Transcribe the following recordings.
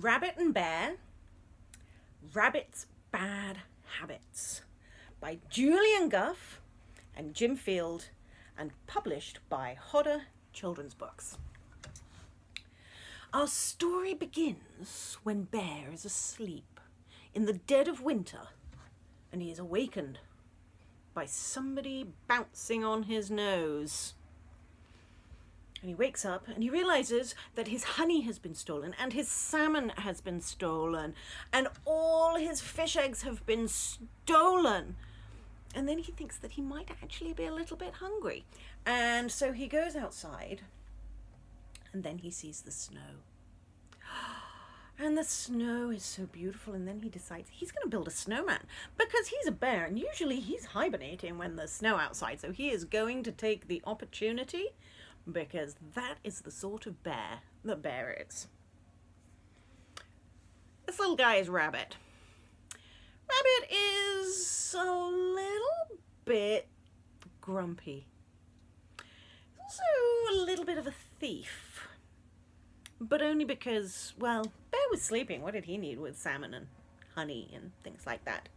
Rabbit and Bear Rabbit's Bad Habits by Julian Gough and Jim Field and published by Hodder Children's Books. Our story begins when Bear is asleep in the dead of winter and he is awakened by somebody bouncing on his nose. And he wakes up and he realizes that his honey has been stolen and his salmon has been stolen and all his fish eggs have been stolen. And then he thinks that he might actually be a little bit hungry. And so he goes outside and then he sees the snow. And the snow is so beautiful. And then he decides he's going to build a snowman because he's a bear and usually he's hibernating when there's snow outside. So he is going to take the opportunity because that is the sort of bear that Bear is. This little guy is Rabbit. Rabbit is a little bit grumpy. He's also a little bit of a thief. But only because, well, Bear was sleeping. What did he need with salmon and honey and things like that?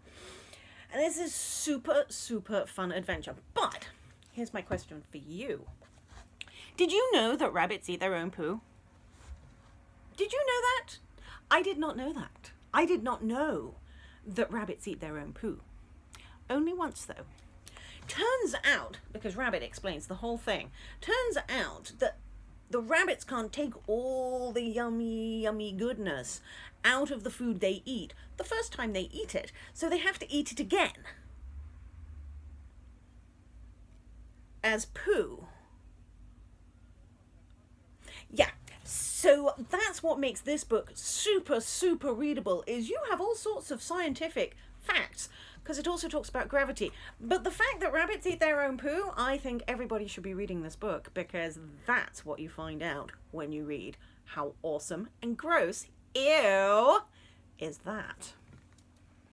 And this is super, super fun adventure. But here's my question for you. Did you know that rabbits eat their own poo? Did you know that? I did not know that. I did not know that rabbits eat their own poo. Only once though. Turns out, because Rabbit explains the whole thing, turns out that the rabbits can't take all the yummy, yummy goodness out of the food they eat the first time they eat it, so they have to eat it again. As poo. So that's what makes this book super, super readable, is you have all sorts of scientific facts, because it also talks about gravity. But the fact that rabbits eat their own poo, I think everybody should be reading this book, because that's what you find out when you read how awesome and gross, ew, is that.